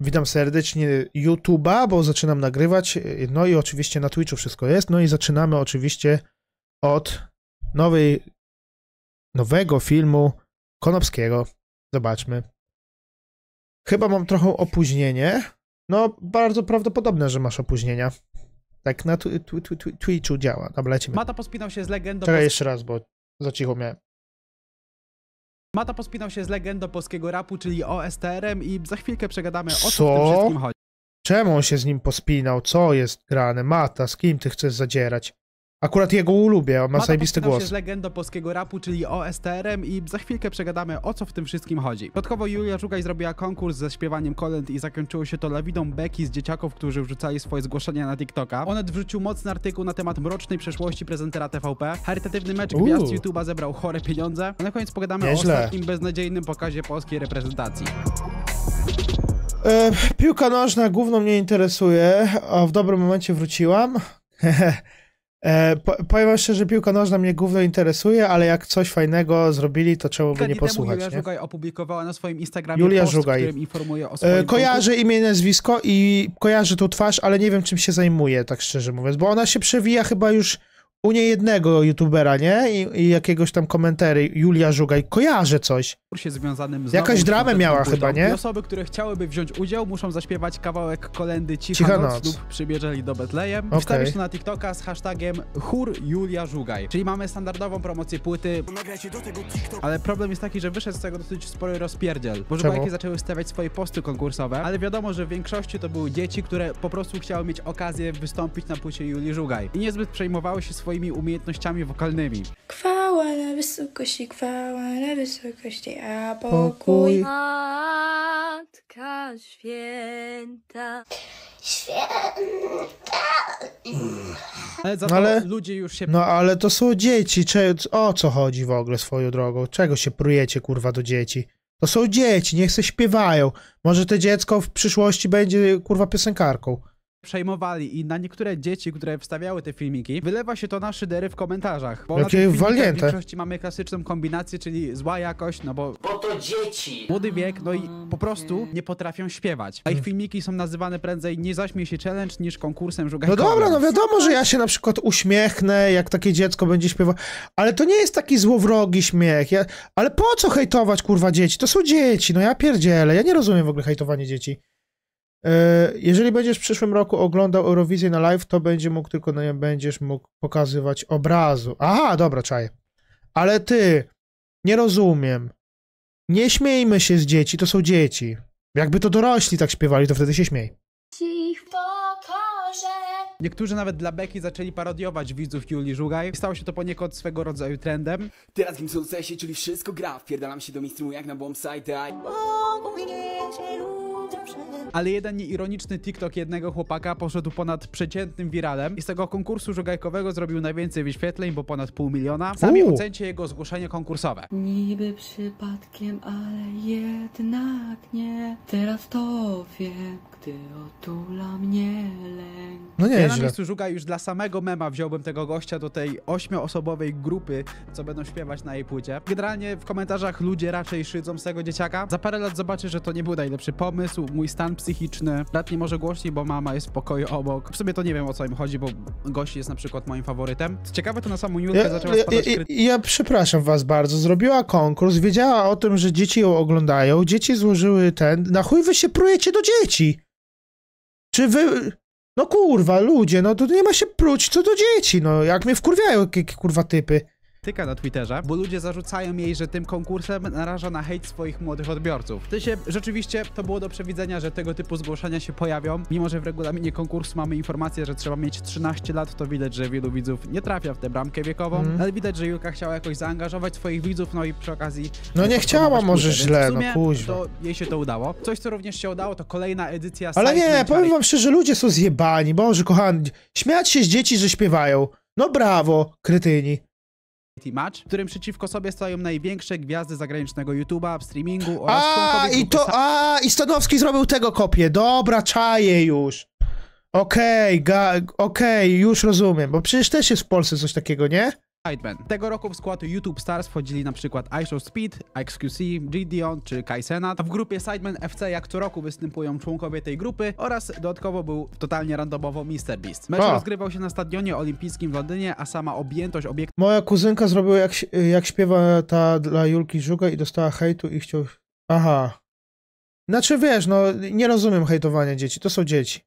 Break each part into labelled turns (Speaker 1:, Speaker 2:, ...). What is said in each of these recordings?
Speaker 1: Witam serdecznie YouTube'a, bo zaczynam nagrywać. No i oczywiście na Twitchu wszystko jest. No i zaczynamy oczywiście od nowej, nowego filmu Konopskiego. Zobaczmy. Chyba mam trochę opóźnienie. No, bardzo prawdopodobne, że masz opóźnienia. Tak na tw- tw- tw- tw- Twitchu działa. Dobra, lecimy.
Speaker 2: Mata pospinał się z legendą.
Speaker 1: Czekaj jeszcze raz, bo za cicho miałem.
Speaker 2: Mata pospinał się z legendą polskiego rapu, czyli OSTR-em i za chwilkę przegadamy o co,
Speaker 1: Co?
Speaker 2: w tym wszystkim chodzi.
Speaker 1: Czemu on się z nim pospinał? Co jest grane? Mata, z kim ty chcesz zadzierać? Akurat jego ulubię, on ma zajebisty głos.
Speaker 2: z legendą polskiego rapu, czyli OSTR-em i za chwilkę przegadamy o co w tym wszystkim chodzi. Dodatkowo Julia Żugaj zrobiła konkurs ze śpiewaniem kolęd i zakończyło się to lawidą beki z dzieciaków, którzy wrzucali swoje zgłoszenia na TikToka. Onet wrzucił mocny artykuł na temat mrocznej przeszłości prezentera TVP. Charytatywny mecz
Speaker 1: Uuu.
Speaker 2: gwiazd YouTube'a zebrał chore pieniądze. A na koniec pogadamy
Speaker 1: Nieźle.
Speaker 2: o ostatnim beznadziejnym pokazie polskiej reprezentacji.
Speaker 1: E, piłka nożna główną mnie interesuje, a w dobrym momencie wróciłam. e, po, powiem szczerze, piłka nożna mnie głównie interesuje, ale jak coś fajnego zrobili, to czemu by nie posłuchać,
Speaker 2: Julia
Speaker 1: nie?
Speaker 2: Żugaj opublikowała na swoim Instagramie
Speaker 1: Julia
Speaker 2: post,
Speaker 1: Żugaj.
Speaker 2: którym informuje o swoim
Speaker 1: E, kojarzę
Speaker 2: konkursie.
Speaker 1: imię i nazwisko i kojarzę tą twarz, ale nie wiem czym się zajmuje, tak szczerze mówiąc, bo ona się przewija chyba już u niejednego youtubera, nie? I, i jakiegoś tam komentary, Julia Żugaj, kojarzę coś.
Speaker 2: konkursie związanym z
Speaker 1: Jakaś dramę miała chyba, nie?
Speaker 2: I osoby, które chciałyby wziąć udział, muszą zaśpiewać kawałek kolendy Cicha,
Speaker 1: Cicha
Speaker 2: noc,
Speaker 1: noc.
Speaker 2: lub Przybierzeli do Betlejem. I wstawić to na TikToka z hashtagiem chór Julia Żugaj. Czyli mamy standardową promocję płyty, ale problem jest taki, że wyszedł z tego dosyć spory rozpierdziel. Bo? Żugajki zaczęły stawiać swoje posty konkursowe, ale wiadomo, że w większości to były dzieci, które po prostu chciały mieć okazję wystąpić na płycie Julii Żugaj. I niezbyt przejmowały się swoimi umiejętnościami wokalnymi.
Speaker 3: Chwała na wysokości, chwała na wysokości, a
Speaker 1: Pokój.
Speaker 4: Matka święta.
Speaker 2: Ale za
Speaker 1: No
Speaker 2: to
Speaker 1: ale-
Speaker 2: ludzie już się
Speaker 1: No ale to są dzieci, cze, o co chodzi w ogóle swoją drogą? Czego się prujecie kurwa do dzieci? To są dzieci, niech se śpiewają. Może to dziecko w przyszłości będzie kurwa piosenkarką.
Speaker 2: Przejmowali i na niektóre dzieci, które wstawiały te filmiki, wylewa się to na szydery w komentarzach. Bo na
Speaker 1: Jakie
Speaker 2: tych filmikach
Speaker 1: walnięte.
Speaker 2: w większości mamy klasyczną kombinację, czyli zła jakość, no bo...
Speaker 5: Bo to dzieci.
Speaker 2: Młody wiek, no i po prostu nie potrafią śpiewać. A ich filmiki są nazywane prędzej nie zaśmiej się challenge niż konkursem
Speaker 1: No
Speaker 2: żugajkowym.
Speaker 1: dobra, no wiadomo, że ja się na przykład uśmiechnę, jak takie dziecko będzie śpiewać, ale to nie jest taki złowrogi śmiech. Ja, ale po co hejtować kurwa dzieci? To są dzieci, no ja pierdzielę. Ja nie rozumiem w ogóle hejtowania dzieci. E, Jeżeli będziesz w przyszłym roku oglądał Eurowizję na live, to będzie mógł tylko nie będziesz mógł pokazywać obrazu. Aha, dobra, czaj. Ale ty, nie rozumiem. Nie śmiejmy się z dzieci, to są dzieci. Jakby to dorośli tak śpiewali, to wtedy się śmiej.
Speaker 4: Pokorze.
Speaker 2: Niektórzy nawet dla beki zaczęli parodiować widzów Julii Żugaj. Stało się to poniekąd swego rodzaju trendem.
Speaker 6: Teraz w tym sensie, czyli wszystko gra. Wpierdalam się do mainstreamu jak na bombsite, a...
Speaker 2: Ale jeden nieironiczny TikTok jednego chłopaka poszedł ponad przeciętnym wiralem i z tego konkursu żugajkowego zrobił najwięcej wyświetleń, bo ponad pół miliona. Sami
Speaker 1: Uuu.
Speaker 2: ocencie jego zgłoszenie konkursowe.
Speaker 7: Niby przypadkiem, ale jednak nie. Teraz to wiem, gdy otula mnie lęk.
Speaker 1: No
Speaker 2: Ja na miejscu Żugaj już dla samego mema wziąłbym tego gościa do tej ośmioosobowej grupy, co będą śpiewać na jej płycie. Generalnie w komentarzach ludzie raczej szydzą z tego dzieciaka. Za parę lat zobaczy, że to nie był najlepszy pomysł, mój stan psychiczny. Brat nie może głośniej, bo mama jest w pokoju obok. W sumie to nie wiem o co im chodzi, bo gość jest na przykład moim faworytem. Ciekawe, to na samą Julkę
Speaker 1: Ja,
Speaker 2: zaczęła
Speaker 1: ja,
Speaker 2: spadać
Speaker 1: ja,
Speaker 2: krytyka.
Speaker 1: ja przepraszam was bardzo, zrobiła konkurs, wiedziała o tym, że dzieci ją oglądają, dzieci złożyły ten, na chuj wy się prujecie do dzieci? Czy wy... No kurwa, ludzie, no to nie ma się pruć co do dzieci, no jak mnie wkurwiają jakie kurwa typy.
Speaker 2: Krytyka na Twitterze, bo ludzie zarzucają jej, że tym konkursem naraża na hejt swoich młodych odbiorców. To się rzeczywiście to było do przewidzenia, że tego typu zgłoszenia się pojawią. Mimo, że w regulaminie konkursu mamy informację, że trzeba mieć 13 lat, to widać, że wielu widzów nie trafia w tę bramkę wiekową,
Speaker 1: Mhm.
Speaker 2: ale widać, że Julka chciała jakoś zaangażować swoich widzów, no i przy okazji...
Speaker 1: No nie chciała może źle,
Speaker 2: w
Speaker 1: no kuźwa.
Speaker 2: To jej się to udało. Coś, co również się udało, to kolejna edycja
Speaker 1: Ale nie, powiem wam szczerze, ludzie są zjebani, Boże kochani, śmiać się z dzieci, że śpiewają. No brawo, krytyni.
Speaker 2: Match, w którym przeciwko sobie stoją największe gwiazdy zagranicznego YouTube'a, streamingu oraz
Speaker 1: A, i to, a, i Stanowski zrobił tego kopię. Dobra, czaję już. Okej, ga- okej, już rozumiem, bo przecież też jest w Polsce coś takiego, nie?
Speaker 2: Sidemen. Tego roku w skład YouTube Stars wchodzili na przykład iShow Speed, XQC, Gideon czy Kai Senat. A w grupie Sidemen FC jak co roku występują członkowie tej grupy oraz dodatkowo był totalnie randomowo MrBeast. Mecz
Speaker 1: A.
Speaker 2: rozgrywał się na stadionie olimpijskim w Londynie, a sama objętość obiektu
Speaker 1: Moja kuzynka zrobiła jak, jak śpiewa ta dla Julki Żuga i dostała hejtu i chciał... Aha. Znaczy wiesz, no nie rozumiem hejtowania dzieci, to są dzieci.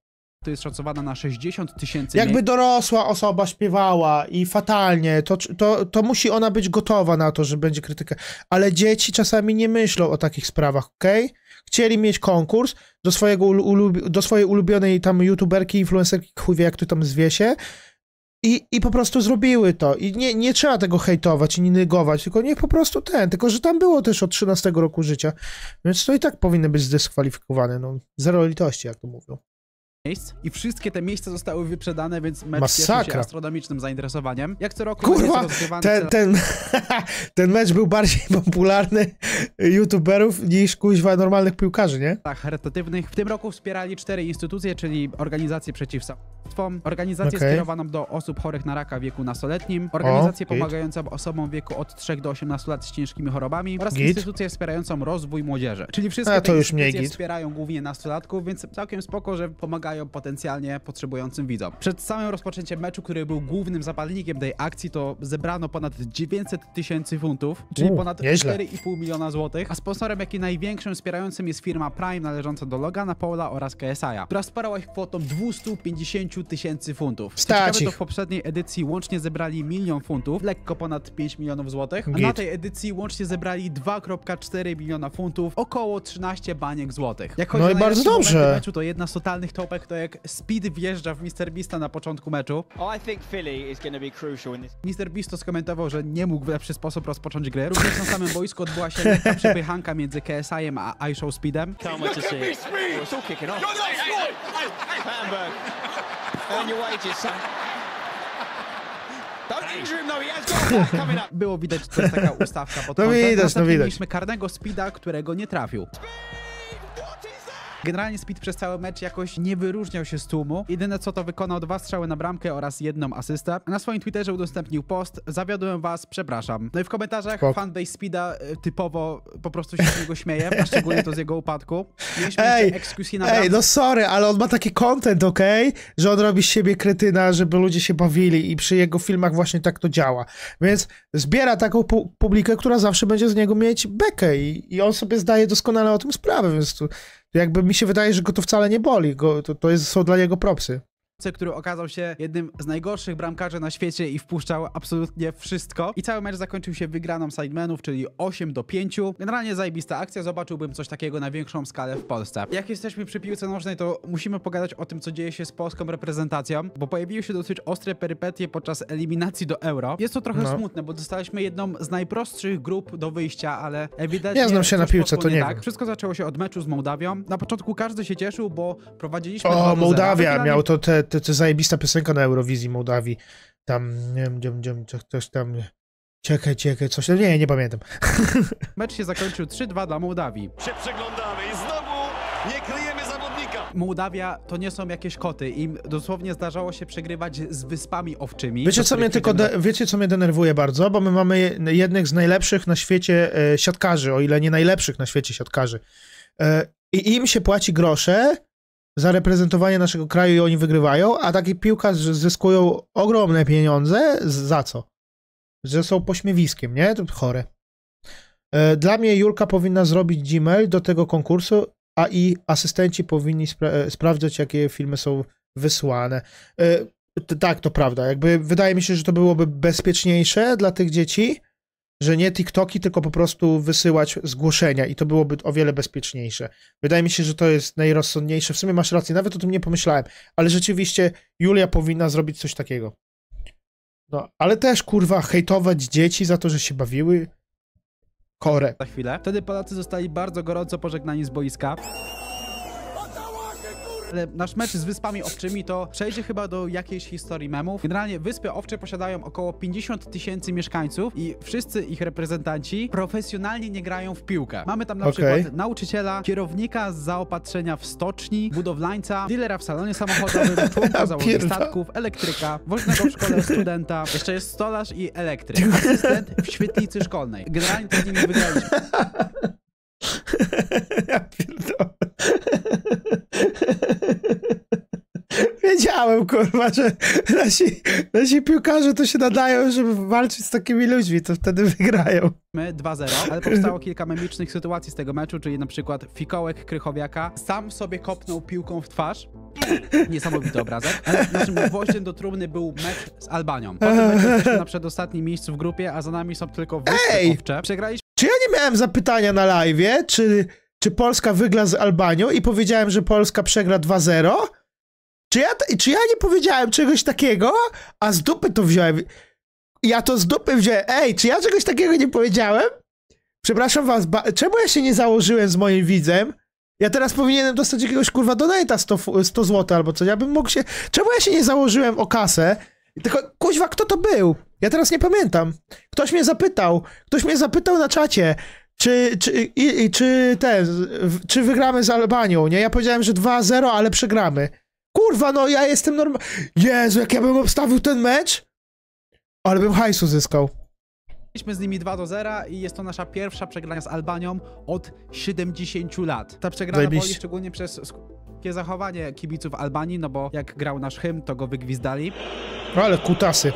Speaker 2: Jest szacowana na 60 tysięcy
Speaker 1: Jakby dorosła osoba śpiewała i fatalnie, to, to, to musi ona być gotowa na to, że będzie krytyka. Ale dzieci czasami nie myślą o takich sprawach, okej? Chcieli mieć konkurs do, swojego ulu- ulubi- do swojej ulubionej tam youtuberki, influencerki, chuj wie jak tu tam zwie się i, i po prostu zrobiły to. I nie, nie trzeba tego hejtować i nie negować, tylko niech po prostu ten, tylko że tam było też od 13 roku życia, więc to i tak powinny być zdyskwalifikowane, no zero litości, jak to mówią.
Speaker 2: Miejsc i wszystkie te miejsca zostały wyprzedane, więc mecz cieszył się
Speaker 1: Masakra.
Speaker 2: astronomicznym zainteresowaniem. Jak co roku
Speaker 1: Kurwa, ten, ten, ten mecz był bardziej popularny youtuberów niż kuźwa normalnych piłkarzy, nie?
Speaker 2: celach charytatywnych. W tym roku wspierali cztery instytucje, czyli organizację przeciw organizację
Speaker 1: Okej.
Speaker 2: skierowaną do osób chorych na raka w wieku nastoletnim, organizację pomagającą osobom w wieku od 3 do 18 lat z ciężkimi chorobami oraz
Speaker 1: Git.
Speaker 2: instytucję wspierającą rozwój młodzieży. Czyli wszystkie
Speaker 1: A,
Speaker 2: te instytucje wspierają głównie nastolatków, więc całkiem spoko, że pomagają potencjalnie potrzebującym widzom. Przed samym rozpoczęciem meczu, który był głównym zapalnikiem tej akcji, to zebrano ponad 900 tysięcy funtów, czyli
Speaker 1: U,
Speaker 2: ponad
Speaker 1: nieźle.
Speaker 2: 4,5 miliona złotych, a sponsorem jak i największym wspierającym jest firma Prime należąca do Logana Paula oraz KSI, która wsparła ich kwotą 250 tysięcy funtów.
Speaker 1: Stać
Speaker 2: ciekawe, to w poprzedniej edycji łącznie zebrali milion funtów, lekko ponad 5 milionów złotych, a
Speaker 1: Git.
Speaker 2: na tej edycji łącznie zebrali 2,4 miliona funtów, około 13 baniek złotych. Jak
Speaker 1: No i bardzo dobrze.
Speaker 2: meczu, to jedna z totalnych topek to jak Speed wjeżdża w MrBeasta na początku meczu.
Speaker 5: This.
Speaker 2: Mr. Beast to skomentował, że nie mógł w lepszy sposób rozpocząć grę. Również na samym boisku odbyła się lekka przepychanka między KSI-em a iShow Speedem.
Speaker 5: Can't wait to see it. Oh, it's all kicking off. Hamburg. Earn your wages, son.
Speaker 2: Było widać, że to jest taka ustawka pod
Speaker 1: No widać, no widać.
Speaker 2: mieliśmy karnego Speeda, którego nie trafił. Generalnie Speed przez cały mecz jakoś nie wyróżniał się z tłumu. Jedyne co to wykonał dwa strzały na bramkę oraz jedną asystę. Na swoim Twitterze udostępnił post. Zawiodłem was, przepraszam. No i w komentarzach
Speaker 1: Spoko.
Speaker 2: fanbase Speeda y, typowo po prostu się z niego śmieje, a szczególnie to z jego upadku. Mieliśmy
Speaker 1: Ej,
Speaker 2: na
Speaker 1: Ej, no sorry, ale on ma taki content, okej? Że on robi z siebie kretyna, żeby ludzie się bawili i przy jego filmach właśnie tak to działa. Więc zbiera taką pu- publikę, która zawsze będzie z niego mieć bekę i, i on sobie zdaje doskonale o tym sprawę, więc tu, jakby mi się wydaje, że go to wcale nie boli, go, to, to jest, są dla niego propsy.
Speaker 2: Który okazał się jednym z najgorszych bramkarzy na świecie i wpuszczał absolutnie wszystko. I cały mecz zakończył się wygraną sidemenów, czyli 8 do 5. Generalnie zajebista akcja, zobaczyłbym coś takiego na większą skalę w Polsce. Jak jesteśmy przy piłce nożnej, to musimy pogadać o tym, co dzieje się z polską reprezentacją, bo pojawiły się dosyć ostre perypetie podczas eliminacji do Euro. Jest to trochę
Speaker 1: No.
Speaker 2: smutne, bo dostaliśmy jedną z najprostszych grup do wyjścia, ale ewidentnie
Speaker 1: Nie znam się na piłce, to nie
Speaker 2: tak.
Speaker 1: wiem.
Speaker 2: Wszystko zaczęło się od meczu z Mołdawią. Na początku każdy się cieszył, bo prowadziliśmy 2 do
Speaker 1: O,
Speaker 2: 0.
Speaker 1: Mołdawia, miał to te, te, te zajebista piosenka na Eurowizji Mołdawii. Tam, nie wiem, gdzie, gdzie, coś, coś tam... Ciekaj, ciekaj, coś tam, nie, nie pamiętam.
Speaker 2: Mecz się zakończył 3-2 dla Mołdawii.
Speaker 8: się przeglądamy i znowu nie kryjemy zawodnika.
Speaker 2: Mołdawia to nie są jakieś koty. Im dosłownie zdarzało się przegrywać z wyspami owczymi.
Speaker 1: Wiecie co, mnie tylko de- wiecie, co mnie denerwuje bardzo? Bo my mamy je- jednych z najlepszych na świecie e, siatkarzy, o ile nie najlepszych na świecie siatkarzy. E, I im się płaci grosze za reprezentowanie naszego kraju i oni wygrywają, a taki piłkarz zyskują ogromne pieniądze. Za co? Że są pośmiewiskiem, nie? To chore. E, Dla mnie Julka powinna zrobić Gmail do tego konkursu, a i asystenci powinni spra- e, sprawdzać, jakie filmy są wysłane. E, Tak, to prawda. Jakby wydaje mi się, że to byłoby bezpieczniejsze dla tych dzieci, że nie TikToki, tylko po prostu wysyłać zgłoszenia i to byłoby o wiele bezpieczniejsze. Wydaje mi się, że to jest najrozsądniejsze. W sumie masz rację, nawet o tym nie pomyślałem, ale rzeczywiście Julia powinna zrobić coś takiego. No, ale też kurwa hejtować dzieci za to, że się bawiły. Chore.
Speaker 2: za chwilę. Wtedy Polacy zostali bardzo gorąco pożegnani z boiska. Ale nasz mecz z Wyspami Owczymi to przejdzie chyba do jakiejś historii memów. Generalnie Wyspy Owcze posiadają około 50 tysięcy mieszkańców i wszyscy ich reprezentanci profesjonalnie nie grają w piłkę. Mamy tam na
Speaker 1: Okej.
Speaker 2: przykład nauczyciela, kierownika z zaopatrzenia w stoczni, budowlańca, dealera w salonie samochodowym, członka załogi statków, elektryka, woźnego w szkole studenta, jeszcze jest stolarz i elektryk, asystent w świetlicy szkolnej. Generalnie to nimi wygraliśmy.
Speaker 1: Ja pierdolę. Wiedziałem, kurwa, że nasi, nasi piłkarze to się nadają, żeby walczyć z takimi ludźmi, to wtedy wygrają.
Speaker 2: 2-0, ale powstało kilka memicznych sytuacji z tego meczu, czyli na przykład Fikołek Krychowiaka sam sobie kopnął piłką w twarz. Niesamowity obrazek. Ale naszym gwoździem do trumny był mecz z Albanią. Potem mecz jesteśmy na przedostatnim miejscu w grupie, a za nami są tylko wyspy
Speaker 1: Ej!
Speaker 2: owcze. Przegraliśmy
Speaker 1: Czy ja nie miałem zapytania na live, czy, czy Polska wygra z Albanią i powiedziałem, że Polska przegra 2-0? Czy ja, czy ja nie powiedziałem czegoś takiego, a z dupy to wziąłem? Ja to z dupy wziąłem. Ej, czy ja czegoś takiego nie powiedziałem? Przepraszam was, czemu ja się nie założyłem z moim widzem? Ja teraz powinienem dostać jakiegoś kurwa donata 100, fu- 100 zł albo coś. Ja bym mógł się... Czemu ja się nie założyłem o kasę? Tylko, kuźwa, kto to był? Ja teraz nie pamiętam. Ktoś mnie zapytał. Ktoś mnie zapytał na czacie, czy, czy, i, i, czy ten, czy wygramy z Albanią, nie? Ja powiedziałem, że 2-0, ale przegramy. Kurwa, no ja jestem normal... Jezu, jak ja bym obstawił ten mecz, ale bym hajsu zyskał.
Speaker 2: z nimi 2 do 0 i jest to nasza pierwsza przegrana z Albanią od 70 lat. Ta przegrana
Speaker 1: Zajebiście.
Speaker 2: boli szczególnie przez takie zachowanie kibiców Albanii, no bo jak grał nasz hymn, to go wygwizdali.
Speaker 1: Ale kutasy.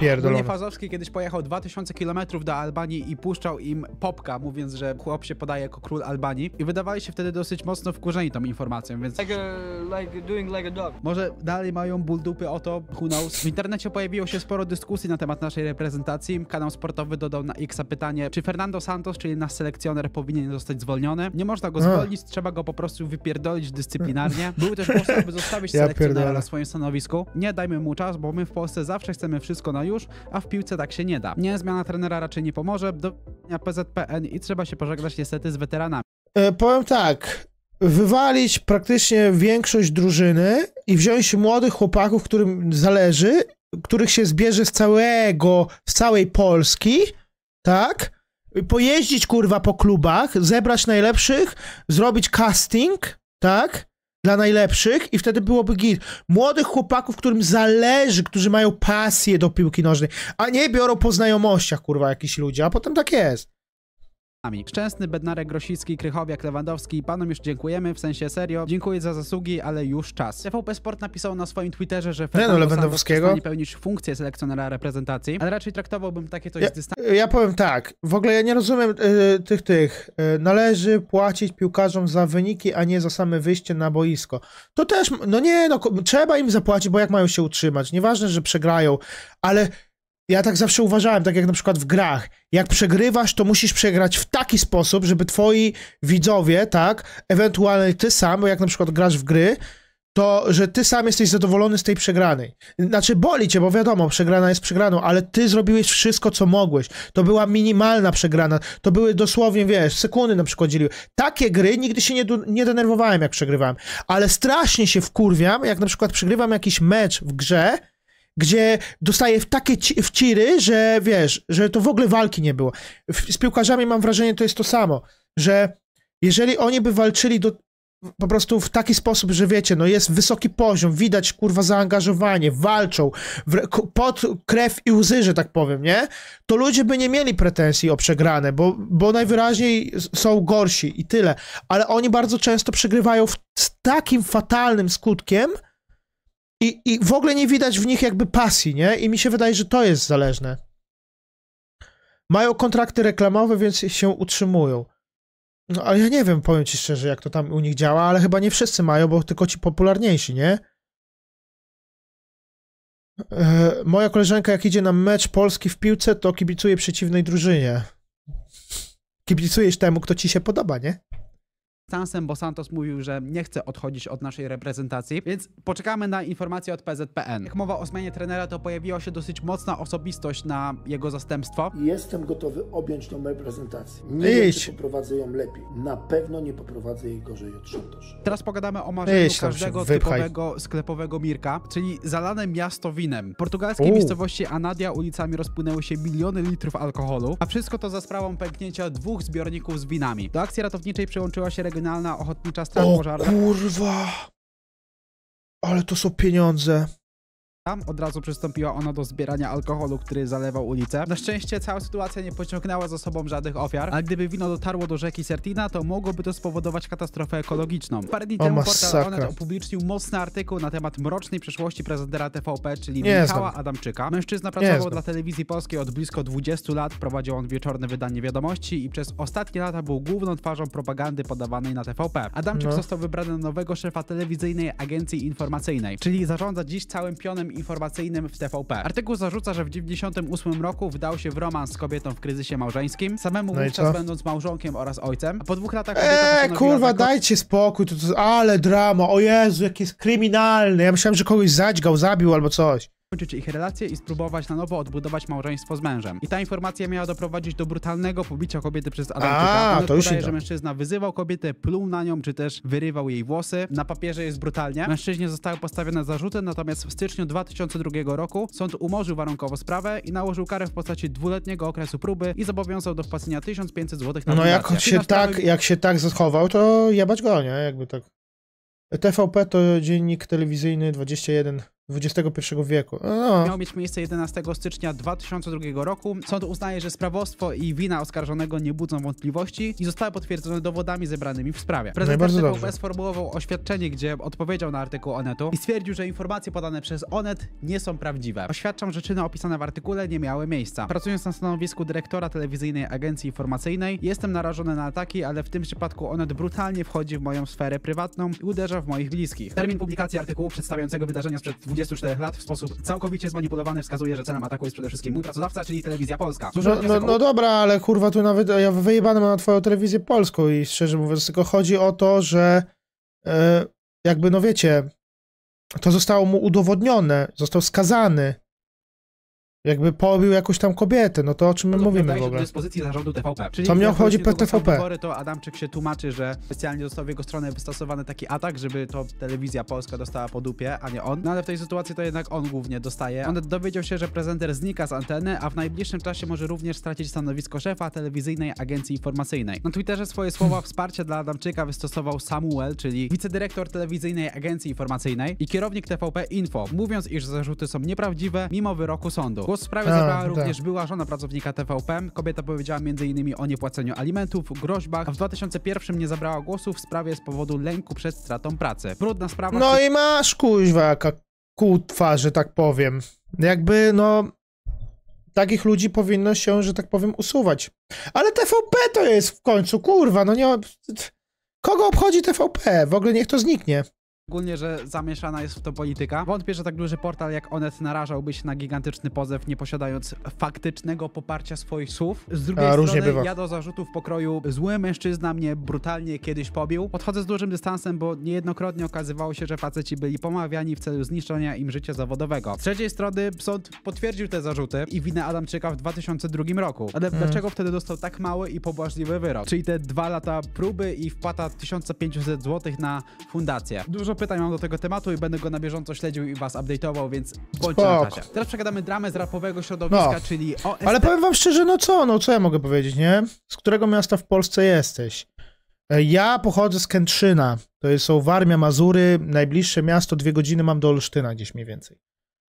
Speaker 1: Pierdolone.
Speaker 2: Fazowski kiedyś pojechał 2000 km do Albanii i puszczał im popka, mówiąc, że chłop się podaje jako król Albanii. I wydawali się wtedy dosyć mocno wkurzeni tą informacją, więc
Speaker 9: Like a, like doing like a dog.
Speaker 2: może dalej mają ból dupy o to, who knows. W internecie pojawiło się sporo dyskusji na temat naszej reprezentacji. Kanał sportowy dodał na X pytanie, czy Fernando Santos, czyli nasz selekcjoner, powinien zostać zwolniony. Nie można go
Speaker 1: A.
Speaker 2: zwolnić, trzeba go po prostu wypierdolić dyscyplinarnie. Były też głosy, aby zostawić
Speaker 1: Ja
Speaker 2: selekcjonera
Speaker 1: pierdolę.
Speaker 2: na swoim stanowisku. Nie dajmy mu czas, bo my w Polsce zawsze chcemy wszystko na już, a w piłce tak się nie da. Nie, zmiana trenera raczej nie pomoże. Do PZPN i trzeba się pożegnać niestety z weteranami.
Speaker 1: E, powiem tak, wywalić praktycznie większość drużyny i wziąć młodych chłopaków, którym zależy, których się zbierze z całego, z całej Polski, tak? Pojeździć kurwa po klubach, zebrać najlepszych, zrobić casting, tak? Dla najlepszych i wtedy byłoby git. Młodych chłopaków, którym zależy, którzy mają pasję do piłki nożnej, a nie biorą po znajomościach, kurwa, jakiś ludzie, a potem tak jest.
Speaker 2: Szczęsny, Bednarek, Grosicki, Krychowiak, Lewandowski. Panom już dziękujemy, w sensie serio. Dziękuję za zasługi, ale już czas. TVP Sport napisał na swoim Twitterze, że Fernando Santos
Speaker 1: Lewandowskiego.
Speaker 2: przestanie pełnić funkcję selekcjonera reprezentacji, ale raczej traktowałbym takie coś
Speaker 1: Ja-
Speaker 2: z dystansu.
Speaker 1: Ja powiem tak, w ogóle ja nie rozumiem y, tych, tych. Y, należy płacić piłkarzom za wyniki, a nie za same wyjście na boisko. To też, no nie, no trzeba im zapłacić, bo jak mają się utrzymać? Nieważne, że przegrają, ale ja tak zawsze uważałem, tak jak na przykład w grach. Jak przegrywasz, to musisz przegrać w taki sposób, żeby twoi widzowie, tak, ewentualnie ty sam, bo jak na przykład grasz w gry, to, że ty sam jesteś zadowolony z tej przegranej. Znaczy boli cię, bo wiadomo, przegrana jest przegraną, ale ty zrobiłeś wszystko, co mogłeś. To była minimalna przegrana. To były dosłownie, wiesz, sekundy na przykład dzieliły. Takie gry nigdy się nie, nie denerwowałem, jak przegrywałem. Ale strasznie się wkurwiam, jak na przykład przegrywam jakiś mecz w grze, gdzie dostaję w takie ci- wciry, że wiesz, że to w ogóle walki nie było. Z piłkarzami mam wrażenie, to jest to samo, że jeżeli oni by walczyli do, po prostu w taki sposób, że wiecie, no jest wysoki poziom, widać kurwa zaangażowanie, walczą, w, pod krew i łzy, że tak powiem, nie? To ludzie by nie mieli pretensji o przegrane, bo, bo najwyraźniej są gorsi i tyle. Ale oni bardzo często przegrywają w, z takim fatalnym skutkiem i, i w ogóle nie widać w nich jakby pasji, nie? I mi się wydaje, że to jest zależne. Mają kontrakty reklamowe, więc się utrzymują. No, ale ja nie wiem, powiem ci szczerze, jak to tam u nich działa, ale chyba nie wszyscy mają, bo tylko ci popularniejsi, nie? E, moja koleżanka, jak idzie na mecz Polski w piłce, to kibicuje przeciwnej drużynie. Kibicujesz temu, kto ci się podoba, nie?
Speaker 2: Dystansem, bo Santos mówił, że nie chce odchodzić od naszej reprezentacji, więc poczekamy na informacje od PZPN. Jak mowa o zmianie trenera, to pojawiła się dosyć mocna osobistość na jego zastępstwo.
Speaker 10: Jestem gotowy objąć tą reprezentację. Nie wiem, czy poprowadzę ją lepiej. Na pewno nie poprowadzę jej gorzej od Szantosza.
Speaker 2: Teraz pogadamy o marzeniu
Speaker 1: się
Speaker 2: każdego typowego sklepowego Mirka, czyli zalane miasto winem. W portugalskiej
Speaker 1: U.
Speaker 2: miejscowości Anadia ulicami rozpłynęły się miliony litrów alkoholu, a wszystko to za sprawą pęknięcia dwóch zbiorników z winami. Do akcji ratowniczej przyłączyła się Regionalna Ochotnicza Straż
Speaker 1: O
Speaker 2: Pożarna.
Speaker 1: kurwa. Ale to są pieniądze.
Speaker 2: Od razu przystąpiła ona do zbierania alkoholu, który zalewał ulicę. Na szczęście cała sytuacja nie pociągnęła za sobą żadnych ofiar, a gdyby wino dotarło do rzeki Sertina, to mogłoby to spowodować katastrofę ekologiczną. Parę dni
Speaker 1: O,
Speaker 2: temu portal. Onet opublicznił mocny artykuł na temat mrocznej przeszłości prezentera TVP, czyli
Speaker 1: Nie
Speaker 2: Michała
Speaker 1: znam.
Speaker 2: Adamczyka. Mężczyzna pracował dla telewizji polskiej od blisko 20 lat, prowadził on wieczorne wydanie wiadomości i przez ostatnie lata był główną twarzą propagandy podawanej na TVP. Adamczyk
Speaker 1: No.
Speaker 2: został wybrany na nowego szefa telewizyjnej agencji informacyjnej, czyli zarządza dziś całym pionem informacyjnym w TVP. Artykuł zarzuca, że w 98 roku wdał się w romans z kobietą w kryzysie małżeńskim, samemu
Speaker 1: No
Speaker 2: wówczas będąc małżonkiem oraz ojcem, a po dwóch latach
Speaker 1: Eee, kurwa, dajcie spokój, to, to, ale drama, o Jezu, jaki jest kryminalny. Ja myślałem, że kogoś zadźgał, zabił albo coś.
Speaker 2: Zakończyć ich relacje i spróbować na nowo odbudować małżeństwo z mężem. I ta informacja miała doprowadzić do brutalnego pobicia kobiety przez Adamczyka.
Speaker 1: A, to już
Speaker 2: podaje, że mężczyzna wyzywał kobietę, pluł na nią, czy też wyrywał jej włosy. Na papierze jest brutalnie. Mężczyźnie zostały postawione zarzuty, natomiast w styczniu 2002 roku sąd umorzył warunkowo sprawę i nałożył karę w postaci dwuletniego okresu próby i zobowiązał do wpłacenia 1500 zł na
Speaker 1: No jak się tak, jak się tak zachował, to jebać go, nie? Jakby tak. TVP to dziennik telewizyjny 21 XXI wieku. No.
Speaker 2: Miał mieć miejsce 11 stycznia 2002 roku. Sąd uznaje, że sprawostwo i wina oskarżonego nie budzą wątpliwości i zostały potwierdzone dowodami zebranymi w sprawie.
Speaker 1: No
Speaker 2: Prezydent
Speaker 1: bardzo
Speaker 2: TVP sformułował oświadczenie, gdzie odpowiedział na artykuł Onetu i stwierdził, że informacje podane przez Onet nie są prawdziwe. Oświadczam, że czyny opisane w artykule nie miały miejsca. Pracując na stanowisku dyrektora telewizyjnej agencji informacyjnej, jestem narażony na ataki, ale w tym przypadku Onet brutalnie wchodzi w moją sferę prywatną i uderza w moich bliskich. Termin publikacji artykułu przedstawiającego wydarzenia sprzed 24 lat w sposób całkowicie zmanipulowany wskazuje, że celem ataku jest przede wszystkim mój pracodawca, czyli telewizja polska.
Speaker 1: No, no, no dobra, ale kurwa tu nawet ja wyjebany mam na twoją telewizję polską i szczerze mówiąc, tylko chodzi o to, że e, jakby no wiecie, to zostało mu udowodnione, został skazany. Jakby pobił jakąś tam kobietę, no to o czym my mówimy w ogóle?
Speaker 2: do dyspozycji zarządu TVP. Czyli
Speaker 1: Co mnie obchodzi TVP?
Speaker 2: Wybory, to Adamczyk się tłumaczy, że specjalnie został w jego stronę wystosowany taki atak, żeby to telewizja polska dostała po dupie, a nie on. No ale w tej sytuacji to jednak on głównie dostaje. On dowiedział się, że prezenter znika z anteny, a w najbliższym czasie może również stracić stanowisko szefa telewizyjnej agencji informacyjnej. Na Twitterze swoje słowa wsparcia dla Adamczyka wystosował Samuel, czyli wicedyrektor telewizyjnej agencji informacyjnej i kierownik TVP Info, mówiąc, iż zarzuty są nieprawdziwe mimo wyroku sądu. Głos w sprawie zabrała
Speaker 1: tak.
Speaker 2: również była żona pracownika TVP. Kobieta powiedziała m.in. o niepłaceniu alimentów, groźbach, a w 2001 nie zabrała głosu w sprawie z powodu lęku przed stratą pracy. Brudna sprawa.
Speaker 1: No i masz kuźwa jaka kutwa, że tak powiem. Jakby no takich ludzi powinno się, że tak powiem, usuwać. Ale TVP to jest w końcu, kurwa, no nie... Kogo obchodzi TVP? W ogóle niech to zniknie.
Speaker 2: Szczególnie, że zamieszana jest w to polityka. Wątpię, że tak duży portal jak Onet narażałby się na gigantyczny pozew, nie posiadając faktycznego poparcia swoich słów. Z drugiej
Speaker 1: A,
Speaker 2: strony,
Speaker 1: bywa.
Speaker 2: ja do zarzutów pokroju zły mężczyzna mnie brutalnie kiedyś pobił. Podchodzę z dużym dystansem, bo niejednokrotnie okazywało się, że faceci byli pomawiani w celu zniszczenia im życia zawodowego. Z trzeciej strony sąd potwierdził te zarzuty i winę Adamczyka w 2002 roku. Ale
Speaker 1: Hmm.
Speaker 2: dlaczego wtedy dostał tak mały i pobłażliwy wyrok? Czyli te dwa lata próby i wpłata 1500 zł na fundację. Dużo pytań mam do tego tematu i będę go na bieżąco śledził i was update'ował, więc bądźcie na czasie. Teraz przegadamy dramę z rapowego środowiska,
Speaker 1: No.
Speaker 2: czyli OST.
Speaker 1: Ale powiem wam szczerze, no co, no co ja mogę powiedzieć, nie? Z którego miasta w Polsce jesteś? E, Ja pochodzę z Kętrzyna. To jest są Warmia, Mazury. Najbliższe miasto, dwie godziny mam do Olsztyna gdzieś mniej więcej.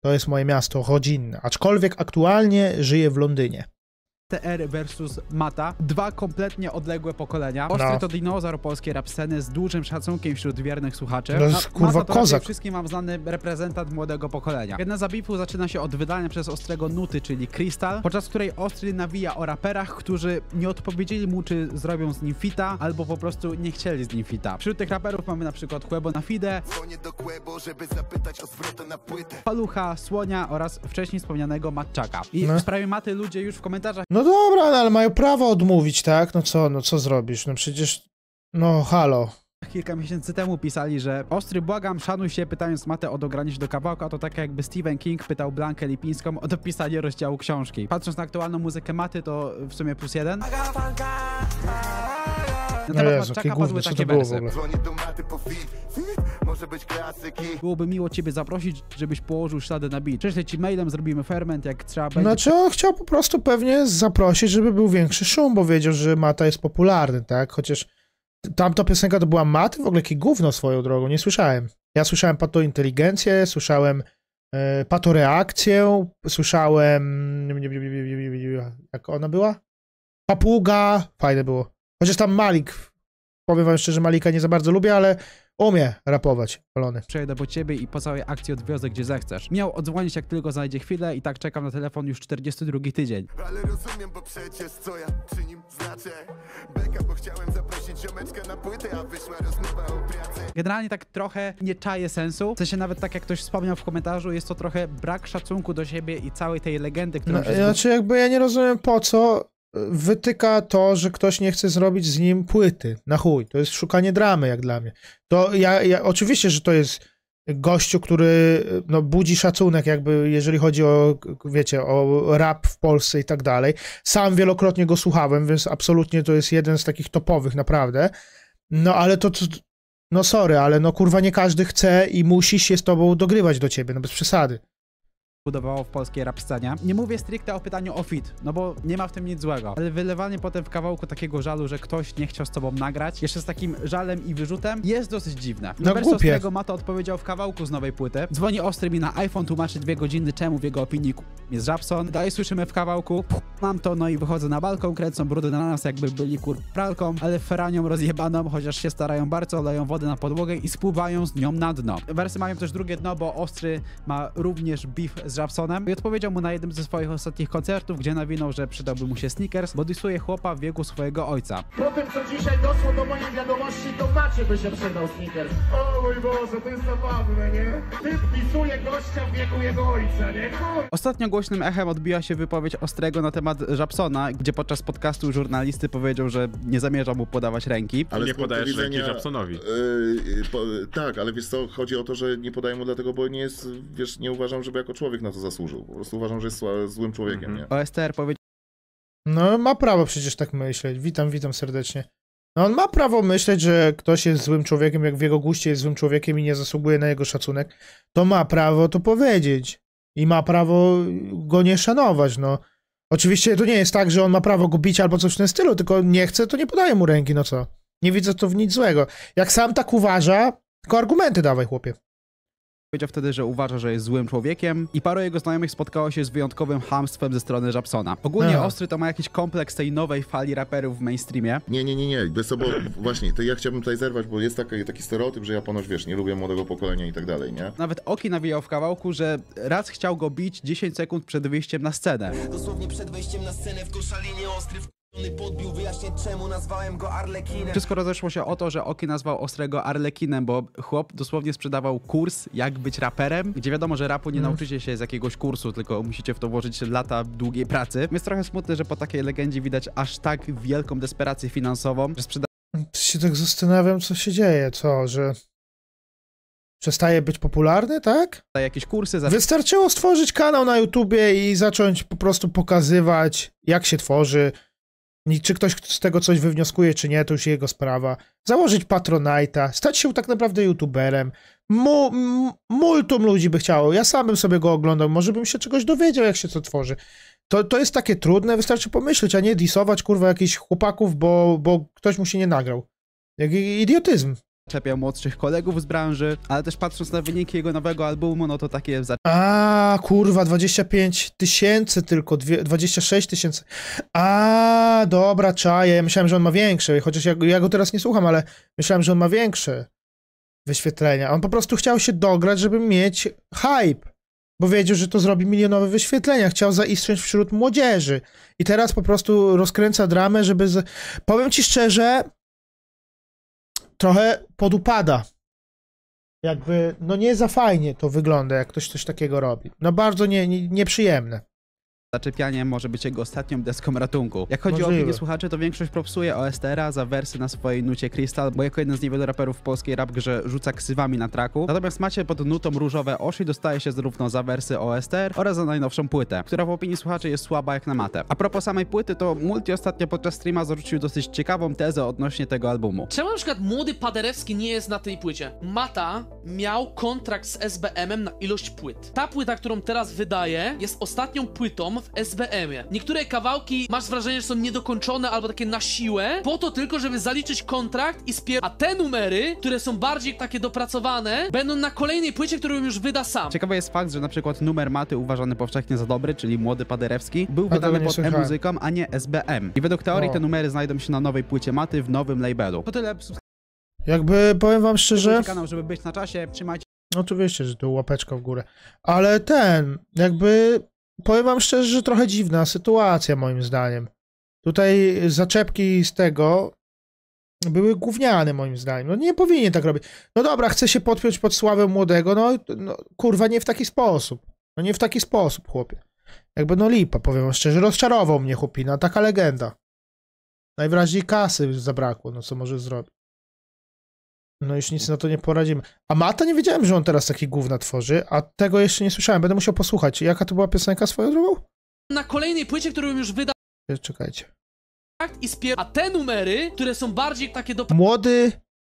Speaker 1: To jest moje miasto rodzinne. Aczkolwiek aktualnie żyję w Londynie.
Speaker 2: TR versus Mata. Dwa kompletnie odległe pokolenia. Ostry
Speaker 1: No.
Speaker 2: to dinozaur polskiej rap sceny z dużym szacunkiem wśród wiernych słuchaczy.
Speaker 1: No, kurwa,
Speaker 2: Mata to
Speaker 1: kozak.
Speaker 2: wszystkim mam znany reprezentant młodego pokolenia. Jedna z zabifu zaczyna się od wydania przez Ostrego nuty, czyli Crystal, podczas której Ostry nawija o raperach, którzy nie odpowiedzieli mu, czy zrobią z nim fita, albo po prostu nie chcieli z nim fita. Wśród tych raperów mamy na przykład Quebo na Fide,
Speaker 8: Dzwonię do Kłebo, żeby zapytać o zwrotę na płytę.
Speaker 2: Palucha, Słonia oraz wcześniej wspomnianego Matczaka. I
Speaker 1: No.
Speaker 2: w sprawie Maty ludzie już w komentarzach
Speaker 1: No dobra, no, ale mają prawo odmówić, tak? No co, no co zrobisz? No przecież No, halo.
Speaker 2: kilka miesięcy temu pisali, że ostry błagam, szanuj się, pytając Matę o dogranie się do kawałka, to tak jakby Stephen King pytał Blankę Lipińską o dopisanie rozdziału książki. Patrząc na aktualną muzykę Maty, to w sumie plus jeden. Na
Speaker 1: No
Speaker 2: temat
Speaker 1: Jezu,
Speaker 2: padły takie wersy.
Speaker 8: do maty po może być klasyki.
Speaker 2: Byłoby miło ciebie zaprosić, żebyś położył ślady na beat. Prześlę ci mailem, zrobimy ferment, jak trzeba będzie.
Speaker 1: Znaczy on chciał po prostu pewnie zaprosić, żeby był większy szum, bo wiedział, że Mata jest popularny, tak? Chociaż tamta piosenka to była Maty, w ogóle jakie gówno swoją drogą, nie słyszałem. Ja słyszałem pato inteligencję, słyszałem e, pato reakcję, słyszałem jak ona była? Papuga, fajne było. Chociaż tam Malik, powiem wam szczerze, Malika nie za bardzo lubię, ale umie rapować, palony.
Speaker 2: Przejadę po ciebie i po całej akcji odwiozę gdzie zechcesz. Miał odzwonić jak tylko znajdzie chwilę i tak czekam na telefon już 42 tydzień.
Speaker 8: Ale rozumiem, bo przecież co ja przy nim znaczę. Beka, bo chciałem zaprosić ziomeczkę na płytę, a wyszła rozmowa o pracy.
Speaker 2: Generalnie tak trochę nie czaję sensu. W sensie nawet tak jak ktoś wspomniał w komentarzu, jest to trochę brak szacunku do siebie i całej tej legendy, którą
Speaker 1: No,
Speaker 2: się
Speaker 1: znaczy jakby ja nie rozumiem po co wytyka to, że ktoś nie chce zrobić z nim płyty. Na chuj. To jest szukanie dramy jak dla mnie. To ja, ja oczywiście, że to jest gościu, który no, budzi szacunek jakby jeżeli chodzi o, wiecie, o rap w Polsce i tak dalej. Sam wielokrotnie go słuchałem, więc absolutnie to jest jeden z takich topowych naprawdę. No ale to, to no sorry, ale no kurwa nie każdy chce i musi się z tobą dogrywać do ciebie, no bez przesady.
Speaker 2: Budowało w polskiej rap scenie. Nie mówię stricte o pytaniu o fit, no bo nie ma w tym nic złego, ale wylewanie potem w kawałku takiego żalu, że ktoś nie chciał z tobą nagrać, jeszcze z takim żalem i wyrzutem, jest dosyć dziwne.
Speaker 1: No głupie.
Speaker 2: Ostrego Mata odpowiedział w kawałku z nowej płyty. Dzwoni Ostry mi na iPhone, tłumaczy dwie godziny czemu w jego opinii jest Żabson. Dalej słyszymy w kawałku, "Puh, mam to, no i wychodzę na balkon, kręcą brudy na nas jakby byli kur pralką, ale feranią rozjebaną, chociaż się starają bardzo, leją wodę na podłogę i spływają z nią na dno. Wersy mają też drugie dno, bo Ostry ma również beef z Żabsonem i odpowiedział mu na jednym ze swoich ostatnich koncertów, gdzie nawinął, że przydałby mu się sneakers, bo dysuje chłopa w wieku swojego ojca.
Speaker 11: Po tym, co dzisiaj doszło do mojej wiadomości, to Macie by się przydał sneakers. O mój Boże, to jest zabawne, nie? Ty wpisuje gościa w wieku jego ojca, nie? Kur...
Speaker 2: Ostatnio głośnym echem odbiła się wypowiedź Ostrego na temat Żabsona, gdzie podczas podcastu żurnalisty powiedział, że nie zamierza mu podawać ręki.
Speaker 12: Ale
Speaker 13: nie podajesz
Speaker 12: widzenia,
Speaker 13: ręki Żabsonowi.
Speaker 12: Yy, po, tak, ale wiesz co, chodzi o to, że nie podaję mu dlatego, bo nie jest, wiesz, nie uważam, żeby jako człowiek na to zasłużył. Po prostu uważam, że jest złym człowiekiem,
Speaker 13: Mhm.
Speaker 12: nie?
Speaker 2: OSTR powiedział,
Speaker 1: No, ma prawo przecież tak myśleć. Witam, witam serdecznie. No, on ma prawo myśleć, że ktoś jest złym człowiekiem, jak w jego guście jest złym człowiekiem i nie zasługuje na jego szacunek. To ma prawo to powiedzieć. I ma prawo go nie szanować, no. Oczywiście to nie jest tak, że on ma prawo go bić albo coś w tym stylu, tylko nie chce, to nie podaje mu ręki, no co. Nie widzę to w nic złego. Jak sam tak uważa, tylko argumenty dawaj, chłopie.
Speaker 2: Powiedział wtedy, że uważa, że jest złym człowiekiem i paru jego znajomych spotkało się z wyjątkowym hamstwem ze strony Żabsona. Ogólnie. Ostry to ma jakiś kompleks tej nowej fali raperów w mainstreamie.
Speaker 12: Nie, nie, nie, nie, bez bo właśnie, to ja chciałbym tutaj zerwać, bo jest taki, taki stereotyp, że ja ponoć, wiesz, nie lubię młodego pokolenia i tak dalej, nie?
Speaker 2: Nawet Oki nawijał w kawałku, że raz chciał go bić 10 sekund przed wyjściem na scenę.
Speaker 14: Dosłownie przed wejściem na scenę w koszalinie ostry w podbił wyjaśnię czemu nazwałem go Arlekinem
Speaker 2: Wszystko rozeszło się o to, że Oki nazwał Ostrego Arlekinem, bo chłop dosłownie sprzedawał kurs, jak być raperem, gdzie wiadomo, że rapu nie
Speaker 1: Mm.
Speaker 2: nauczycie się z jakiegoś kursu, tylko musicie w to włożyć lata długiej pracy. Jest trochę smutne, że po takiej legendzie widać aż tak wielką desperację finansową, że sprzedaje
Speaker 1: się tak zastanawiam, co się dzieje, co, że przestaje być popularny, tak?
Speaker 2: jakieś kursy, za
Speaker 1: Wystarczyło stworzyć kanał na YouTubie i zacząć po prostu pokazywać, jak się tworzy. Ni- Czy ktoś z tego coś wywnioskuje, czy nie, to już jego sprawa. Założyć Patronite'a, stać się tak naprawdę YouTuberem. Mu, multum ludzi by chciało. Ja sam bym sobie go oglądał, może bym się czegoś dowiedział, jak się to tworzy. To, to jest takie trudne, wystarczy pomyśleć, a nie disować, kurwa, jakichś chłopaków, bo, bo ktoś mu się nie nagrał. Jak idiotyzm.
Speaker 2: Czepiał młodszych kolegów z branży, ale też patrząc na wyniki jego nowego albumu, no to takie za
Speaker 1: A, kurwa, 25 tysięcy tylko, dwie, 26 tysięcy. A, dobra, czaję. Ja myślałem, że on ma większe, chociaż ja, ja go teraz nie słucham, ale myślałem, że on ma większe wyświetlenia. On po prostu chciał się dograć, żeby mieć hype, bo wiedział, że to zrobi milionowe wyświetlenia. Chciał zaistnieć wśród młodzieży. I teraz po prostu rozkręca dramę, żeby... Z... Powiem ci szczerze, trochę podupada jakby, no nie za fajnie to wygląda, jak ktoś coś takiego robi. No bardzo nie, nie, nieprzyjemne.
Speaker 2: Zaczepianie może być jego ostatnią deską ratunku. Jak chodzi o
Speaker 1: Możliwe.
Speaker 2: opinię słuchaczy, to większość propsuje OSTR-a za wersy na swojej nucie Crystal, bo jako jeden z niewielu raperów w polskiej rap grze rzuca ksywami na traku. Natomiast macie pod nutą różowe oszy dostaje się zarówno za wersy OSTR oraz za najnowszą płytę, która w opinii słuchaczy jest słaba jak na matę. A propos samej płyty, to Multi ostatnio podczas streama zarzucił dosyć ciekawą tezę odnośnie tego albumu.
Speaker 13: Czemu na przykład młody Paderewski nie jest na tej płycie? Mata miał kontrakt z SBM-em na ilość płyt. Ta płyta, którą teraz wydaje, jest ostatnią płytą w SBM-ie. Niektóre kawałki masz wrażenie, że są niedokończone albo takie na siłę, po to tylko, żeby zaliczyć kontrakt i spier... A te numery, które są bardziej takie dopracowane, będą na kolejnej płycie, którą już wyda sam.
Speaker 2: Ciekawy jest fakt, że na przykład numer maty uważany powszechnie za dobry, czyli Młody Paderewski, był
Speaker 1: tego
Speaker 2: wydany
Speaker 1: nie
Speaker 2: pod
Speaker 1: słyszałem.
Speaker 2: e-muzyką, a nie SBM. I według teorii
Speaker 1: O.
Speaker 2: te numery znajdą się na nowej płycie maty w nowym labelu. To tyle.
Speaker 1: Jakby, powiem wam szczerze,
Speaker 2: kanał, żeby być na czasie. Trzymajcie
Speaker 1: oczywiście, że tu łapeczka w górę, ale ten, jakby, powiem wam szczerze, że trochę dziwna sytuacja moim zdaniem. Tutaj zaczepki z tego były gówniane moim zdaniem. No nie powinien tak robić. No dobra, chce się podpiąć pod sławę młodego, no, no kurwa, nie w taki sposób. No nie w taki sposób, chłopie. Jakby no lipa, powiem wam szczerze, rozczarował mnie chłopina, taka legenda. Najwyraźniej kasy zabrakło, no co może zrobić. No już nic na to nie poradzimy. A Mata nie wiedziałem, że on teraz taki gówna tworzy, a tego jeszcze nie słyszałem. Będę musiał posłuchać. Jaka to była piosenka swoją drogą?
Speaker 13: Na kolejnej płycie, którą już wyda
Speaker 1: Czekajcie.
Speaker 13: kontrakt i spier... A te numery, które są bardziej takie do
Speaker 1: Młody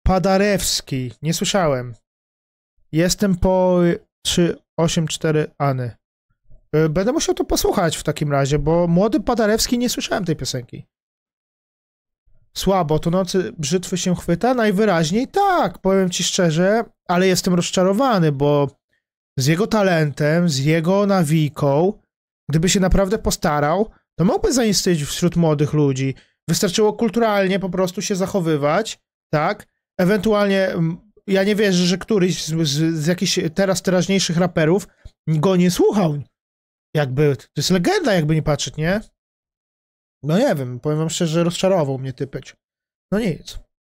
Speaker 1: Padarewski. Nie słyszałem. Jestem po 384 Any. Y, Będę musiał to posłuchać w takim razie, bo Młody Padarewski nie słyszałem tej piosenki. Słabo, to nocy brzytwy się chwyta? Najwyraźniej tak, powiem ci szczerze, ale jestem rozczarowany, bo z jego talentem, z jego nawiką, gdyby się naprawdę postarał, to mógłby zaistnieć wśród młodych ludzi. Wystarczyło kulturalnie po prostu się zachowywać, tak? Ewentualnie, mm, ja nie wierzę, że któryś z, z, z jakichś teraz teraźniejszych raperów go nie słuchał. Jakby, to jest legenda, jakby nie patrzeć, nie? No nie wiem, powiem wam szczerze, rozczarował mnie typeć. No nic.